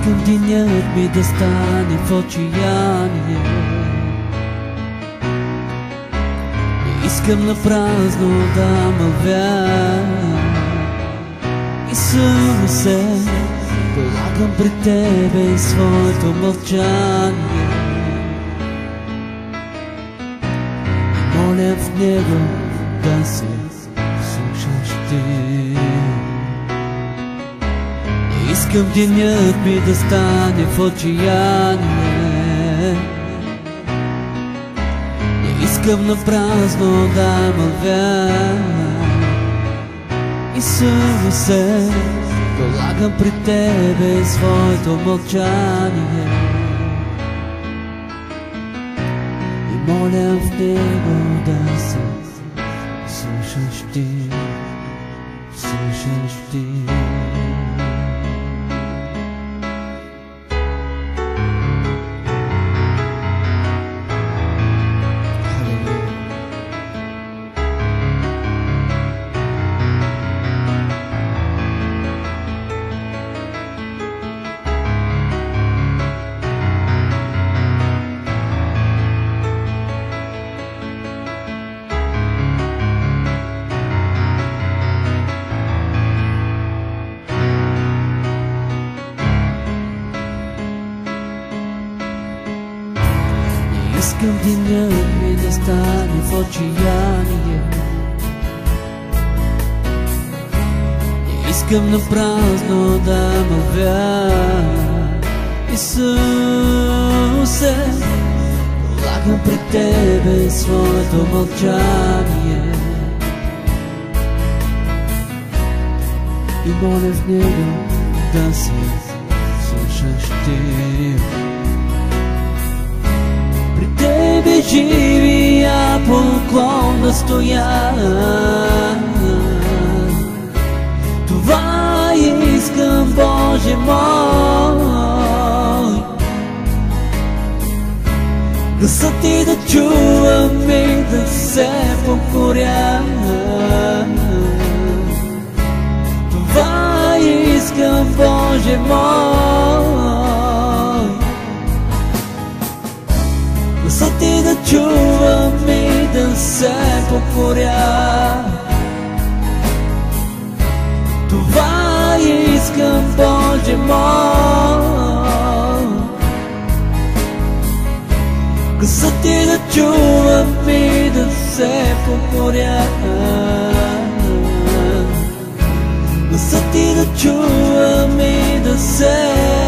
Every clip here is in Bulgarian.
Искам денят ми да стане в отчаяние. Не искам на празно да мълвя. И само се полагам пред тебе своето мълчание. И моля в него да се слушаш ти искам денят ми да стане в отчаяние Не искам на празно да мълвя И само се полагам при тебе своето мълчание. И моля в него да се слушаш ти, слушаш ти. Искам денят ми да стане в отчаяние. Искам на празно да мълвя Исусе Полагам пред Тебе своето мълчание. И моля в него да се слушаш Ти тебе живия поклон да стоя. Това искам, Боже мой. Гласът ти да чувам и да се покоря се покоря. Това искам, Боже мой. Гласът ти да чувам и да се покоря. Гласът ти да чувам и да се покоря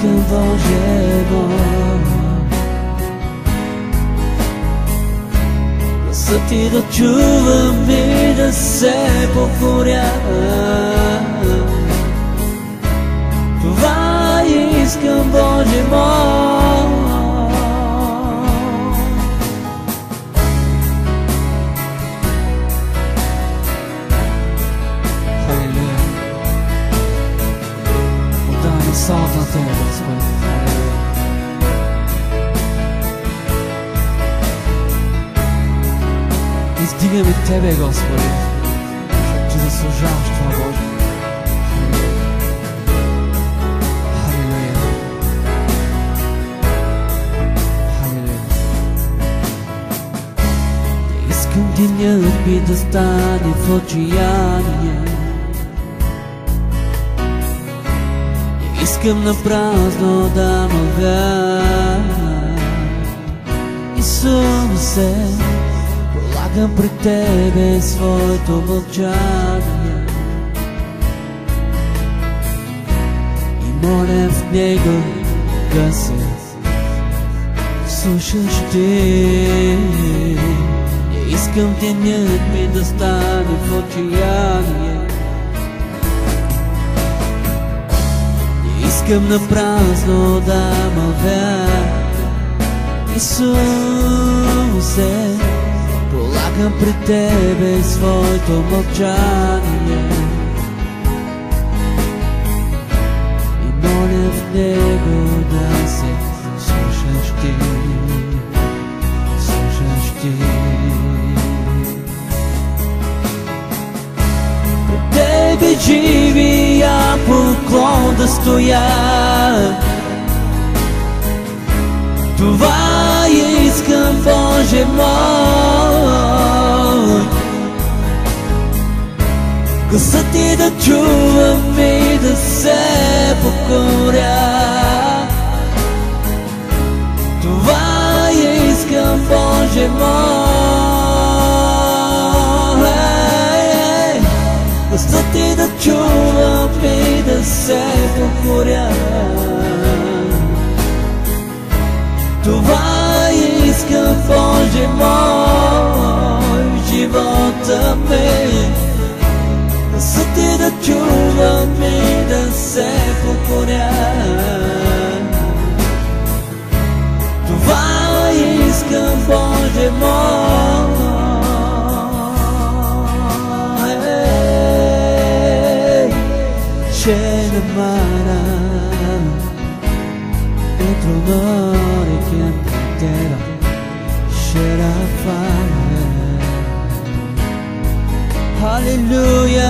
Това искам, Боже мой Гласът ти да чувам и да се покоря Издигаме Тебе, Господи, че заслужаваш това, Боже. Халилуя. Халилуя. Не искам денят ми да стане в отчаяние. Не искам на празно да мълвя. Исусе, Полагам пред Тебе своето мълчание. И моля в него да се слушаш Ти. Искам денят ми да стане в отчаяние. Искам на празно да мълвя Исусе, полагам пред Тебе своето мълчание и моля в него да се слушаш Ти, слушаш Ти. Пред Тебе живия поклон да стоя това искам, Боже мой. Гласа ти да чувам и да се покоря. Това искам, Боже мой. Гласа ти да чувам и да се покоря. Това искам, Боже мой, живота ми. Да ти да чувам и да се покоря. Това искам, Боже мой. Че намара dentro fire. Hallelujah.